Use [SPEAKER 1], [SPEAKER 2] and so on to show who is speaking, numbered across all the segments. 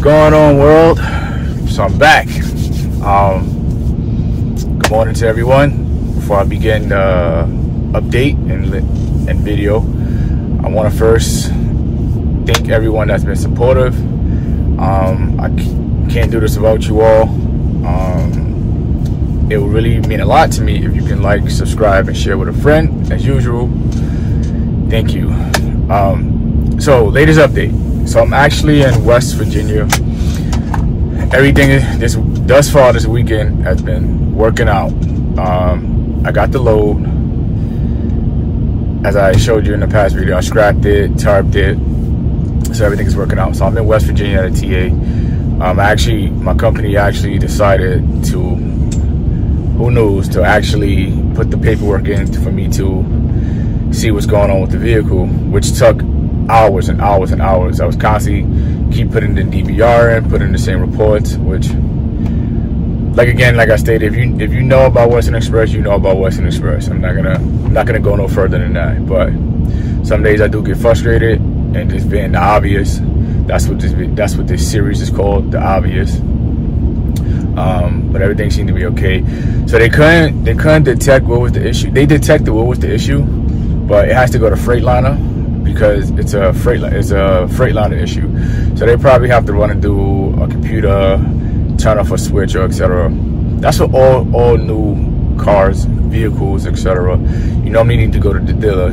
[SPEAKER 1] going on world? So i'm back. Um good morning to everyone. Before i begin the update and and video i want to first thank everyone that's been supportive. Um i can't do this without you all. Um it would really mean a lot to me if you can like subscribe and share with a friend as usual. Thank you. Um so latest update so I'm actually in West Virginia. Everything this thus far this weekend has been working out. Um, I got the load. As I showed you in the past video, I scrapped it, tarped it, so everything is working out. So I'm in West Virginia at a TA. Um, actually, my company actually decided to, who knows, to actually put the paperwork in for me to see what's going on with the vehicle, which took hours and hours and hours. I was constantly keep putting the DVR in, putting the same reports, which like again, like I stated, if you if you know about Western Express, you know about Western Express. I'm not gonna I'm not gonna go no further than that. But some days I do get frustrated and just being the obvious. That's what this that's what this series is called, the obvious. Um, but everything seemed to be okay. So they couldn't they couldn't detect what was the issue. They detected what was the issue, but it has to go to Freightliner because it's a freight it's a Freightliner issue. So they probably have to run and do a computer, turn off a switch or etc. That's what all all new cars, vehicles, etc. You normally need to go to the dealer.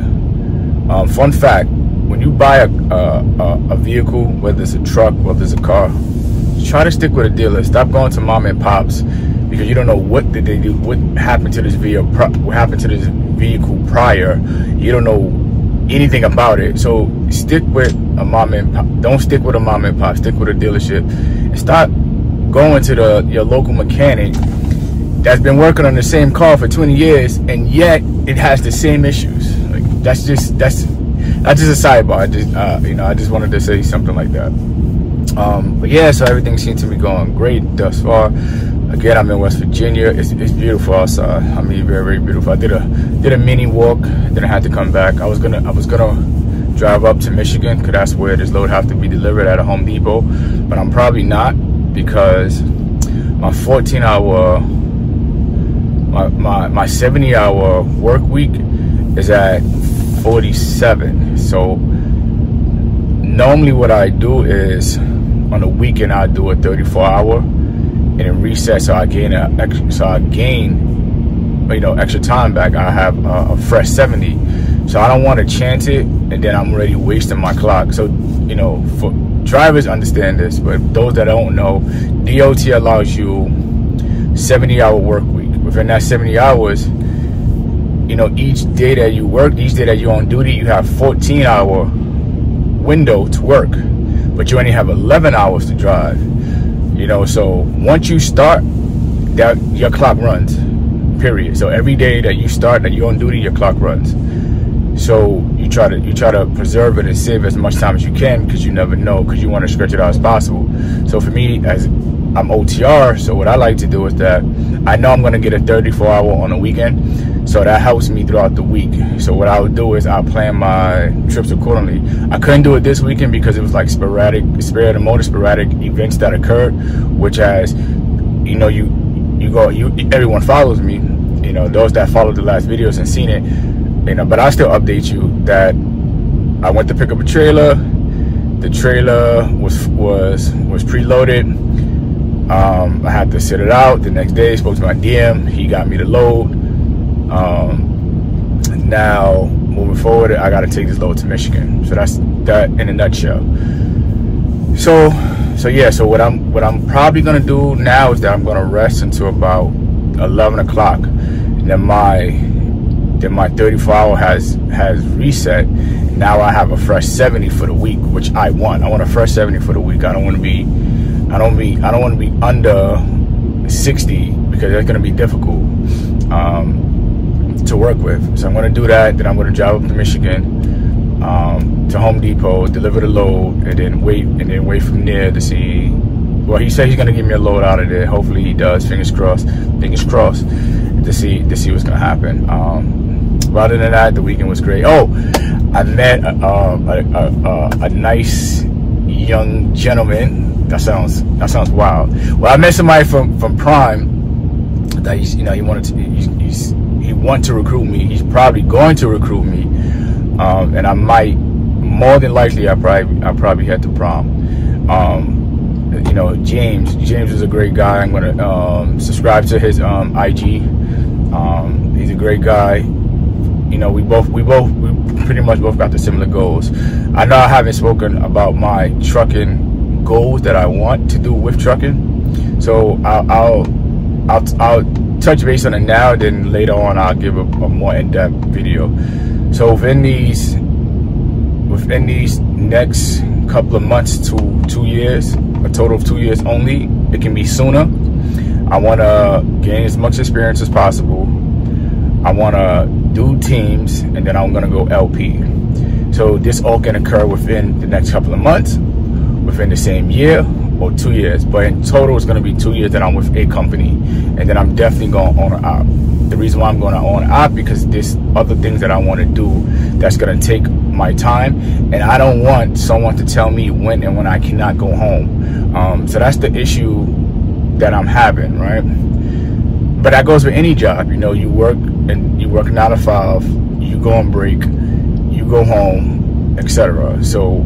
[SPEAKER 1] Um, fun fact: when you buy a, a, a vehicle, whether it's a truck, whether it's a car, try to stick with a dealer. Stop going to mom and pops because you don't know what did they do, what happened to this vehicle, what happened to this vehicle prior. You don't know anything about it. So stick with a mom and pop. Don't stick with a mom and pop. Stick with a dealership and start going to the your local mechanic that's been working on the same car for 20 years and yet it has the same issues. Like that's just that's that's just a sidebar. I just uh, you know I just wanted to say something like that. Um, but yeah, so everything seems to be going great thus far. Again, I'm in West Virginia. It's, it's beautiful outside. I mean, very, very beautiful. I did a did a mini walk. Then I had to come back. I was gonna I was gonna drive up to Michigan because that's where this load have to be delivered at a Home Depot. But I'm probably not because my 14 hour my my, my 70 hour work week is at 47. So normally what I do is on a weekend I do a 34 hour and it resets so I gain a extra, so I gain you know extra time back. I have a, a fresh 70, so I don't want to chance it and then I'm already wasting my clock. So you know, for drivers understand this, but those that don't know, DOT allows you 70 hour work week. Within that 70 hours, you know, each day that you work, each day that you're on duty, you have 14 hour window to work, but you only have 11 hours to drive. You know, so once you start, that your clock runs. Period. So every day that you start, that you're on duty, your clock runs. So you try to you try to preserve it and save as much time as you can because you never know because you want to stretch it out as possible. So for me, as I'm OTR, so what I like to do is that I know I'm gonna get a 34 hour on a weekend. So that helps me throughout the week. So what I would do is I plan my trips accordingly. I couldn't do it this weekend because it was like sporadic, sporadic, motor sporadic events that occurred, which has, you know, you you go, you everyone follows me. You know, those that followed the last videos and seen it. You know, but I still update you that I went to pick up a trailer. The trailer was was was preloaded. Um, I had to sit it out. The next day, spoke to my DM. He got me the load. Um, now, moving forward, I got to take this load to Michigan. So that's that in a nutshell. So, so yeah. So what I'm what I'm probably gonna do now is that I'm gonna rest until about 11 o'clock. Then my then my 34 hour has has reset. Now I have a fresh 70 for the week, which I want. I want a fresh 70 for the week. I don't want to be I don't be I don't want to be under 60 because that's gonna be difficult. Um, to work with. So I'm going to do that. Then I'm going to drive up to Michigan um, to Home Depot, deliver the load, and then wait and then wait from there to see. Well, he said he's going to give me a load out of there. Hopefully he does. Fingers crossed. Fingers crossed to see to see what's going to happen. Um, other than that, the weekend was great. Oh, I met a, a, a, a nice young gentleman. That sounds that sounds wild. Well, I met somebody from from Prime that he's you know he wanted to he's, he's he want to recruit me. He's probably going to recruit me, um, and I might more than likely I probably I probably head to Prime. Um, you know, James James is a great guy. I'm gonna um, subscribe to his um, IG. Um, he's a great guy. You know, we both we both we pretty much both got the similar goals. I know I haven't spoken about my trucking goals that I want to do with trucking, so I'll I'll I'll, I'll touch base on it now. Then later on, I'll give a, a more in-depth video. So within these within these next couple of months to two years, a total of two years only, it can be sooner. I want to gain as much experience as possible. I want to do teams, and then I'm gonna go LP. So this all can occur within the next couple of months, within the same year, or two years. But in total, it's gonna be two years that I'm with a company, and then I'm definitely gonna own an app. The reason why I'm gonna own an app because there's other things that I want to do that's gonna take my time, and I don't want someone to tell me when and when I cannot go home. Um, so that's the issue that I'm having, right? But that goes with any job. You know, you work and you work nine to five, you go on break, you go home, etc. So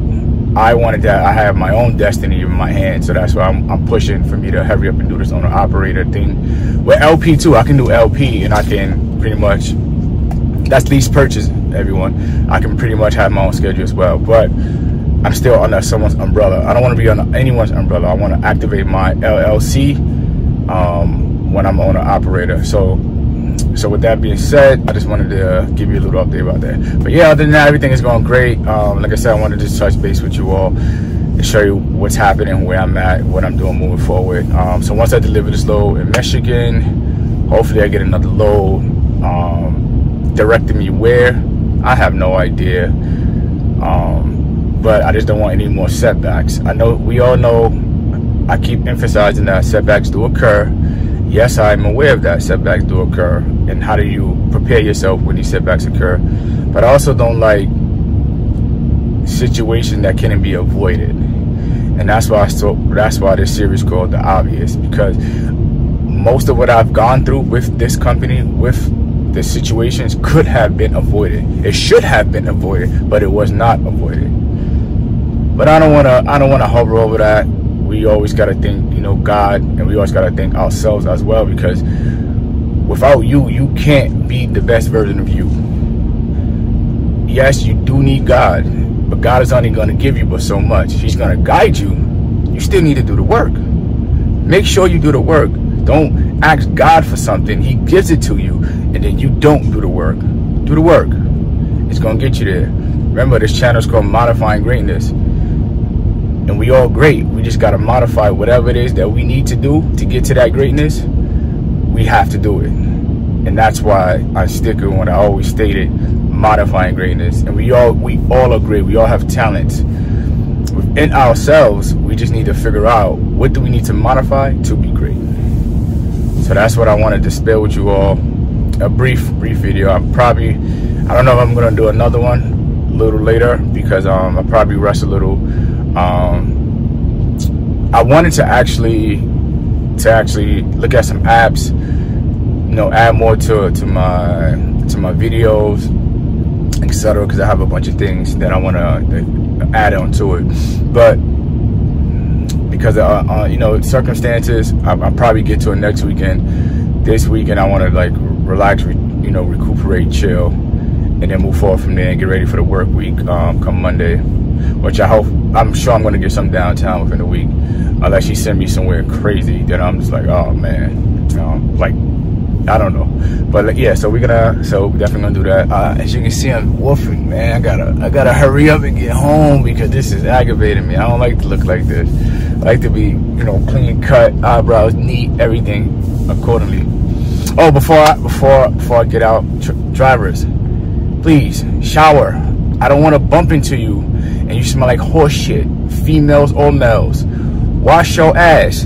[SPEAKER 1] I wanted that. I have my own destiny in my hands, so that's why I'm, I'm, pushing for me to hurry up and do this owner operator thing. With LP too, I can do LP, and I can pretty much that's lease purchase. Everyone, I can pretty much have my own schedule as well, but I'm still under someone's umbrella. I don't want to be under anyone's umbrella. I want to activate my LLC um, when I'm owner operator. So so with that being said, I just wanted to uh, give you a little update about that. But yeah, other than that, everything is going great. Um, like I said, I wanted to just touch base with you all and show you what's happening, where I'm at, what I'm doing moving forward. Um, so once I deliver this load in Michigan, hopefully I get another load um, directing me where. I have no idea. Um, but I just don't want any more setbacks. I know we all know I keep emphasizing that setbacks do occur yes, I'm aware of that setbacks do occur and how do you prepare yourself when these setbacks occur. But I also don't like situations that can be avoided. And that's why I so that's why this series called The Obvious because most of what I've gone through with this company, with the situations could have been avoided. It should have been avoided, but it was not avoided. But I don't wanna I don't wanna hover over that we always got to think, you know, God, and we always got to thank ourselves as well because without you, you can't be the best version of you. Yes, you do need God, but God is only going to give you but so much. He's going to guide you. You still need to do the work. Make sure you do the work. Don't ask God for something. He gives it to you, and then you don't do the work. Do the work. It's going to get you there. Remember, this channel is called Modifying Greatness and we all great. We just got to modify whatever it is that we need to do to get to that greatness. We have to do it. And that's why I stick with what I always stated, modifying greatness. And we all we all are great. We all have talents. Within ourselves, we just need to figure out what do we need to modify to be great. So that's what I wanted to spare with you all. A brief, brief video. I'm probably, I don't know if I'm gonna do another one a little later because um, I probably rest a little um, I wanted to actually to actually look at some apps, you know, add more to to my to my videos, etc. Because I have a bunch of things that I want to add on to it, but because uh, uh, you know circumstances, I, will probably get to it next weekend. This weekend, I want to like relax, re, you know, recuperate, chill, and then move forward from there and get ready for the work week um, come Monday which I hope, I'm sure I'm going to get some downtown within a week. Unless she send me somewhere crazy, that I'm just like, oh man, um, like, I don't know. But yeah, so we're gonna, so we're definitely gonna do that. Uh, as you can see, I'm woofing, man. I gotta, I gotta hurry up and get home because this is aggravating me. I don't like to look like this. I like to be, you know, clean cut, eyebrows neat, everything accordingly. Oh, before I, before, before I get out, drivers, please shower. I don't want to bump into you and you smell like horse shit, females or males, wash your ass.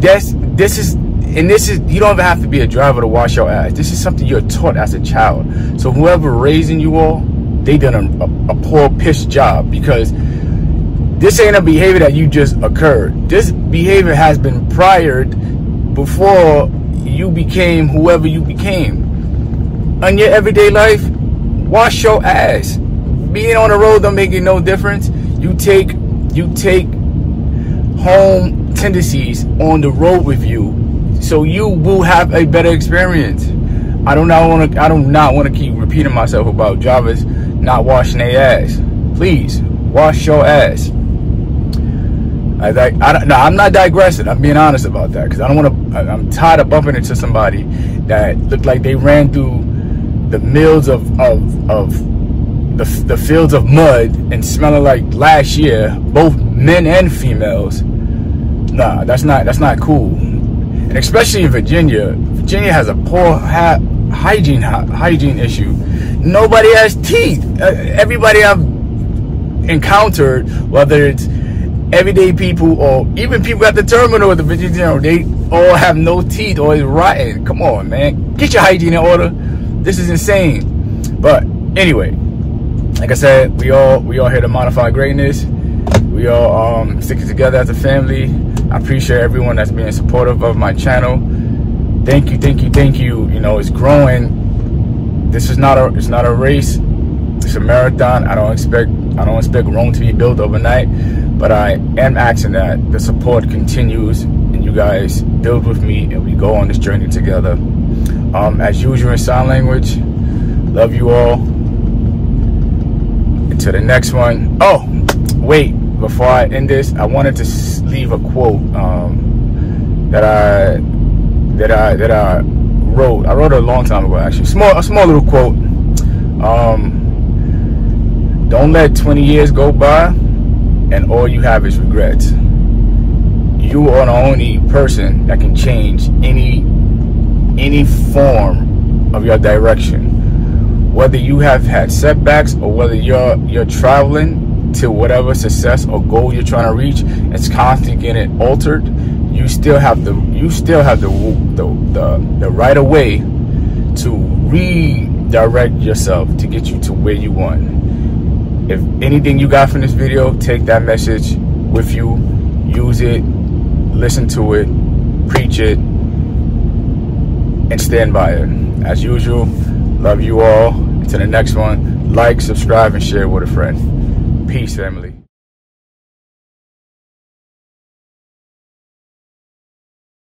[SPEAKER 1] That's this is and this is you don't even have to be a driver to wash your ass. This is something you're taught as a child. So whoever raising you all, they done a, a, a poor piss job because this ain't a behavior that you just occurred. This behavior has been priored before you became whoever you became. On your everyday life, wash your ass. Being on the road don't make it no difference. You take you take home tendencies on the road with you, so you will have a better experience. I do not want to. I do not want to keep repeating myself about drivers not washing their ass. Please wash your ass. I, I, I no, I'm not digressing. I'm being honest about that because I don't want to. I'm tired of bumping into somebody that looked like they ran through the mills of of of the, the fields of mud and smelling like last year, both men and females. Nah, that's not that's not cool. And especially in Virginia, Virginia has a poor ha hygiene hygiene issue. Nobody has teeth. Uh, everybody I've encountered, whether it's everyday people or even people at the terminal at the Virginia, General, they all have no teeth or it's rotten. Come on, man, get your hygiene in order. This is insane. But anyway, like I said, we all we all here to modify greatness. We all um, sticking together as a family. I appreciate everyone that's being supportive of my channel. Thank you, thank you, thank you. You know, it's growing. This is not a it's not a race. It's a marathon. I don't expect I don't expect Rome to be built overnight, but I am asking that the support continues and you guys build with me and we go on this journey together. Um, as usual in sign language, love you all to the next one. Oh, wait, before I end this, I wanted to leave a quote um, that I that I that I wrote. I wrote it a long time ago, actually. Small, a small little quote. Um, don't let 20 years go by, and all you have is regrets. You are the only person that can change any any form of your direction whether you have had setbacks or whether you're you're traveling to whatever success or goal you're trying to reach, it's constantly getting altered. You still have the you still have the the the, the right of way to redirect yourself to get you to where you want. If anything you got from this video, take that message with you, use it, listen to it, preach it, and stand by it. As usual, love you all. To the next one, like, subscribe, and share with a friend. Peace, family.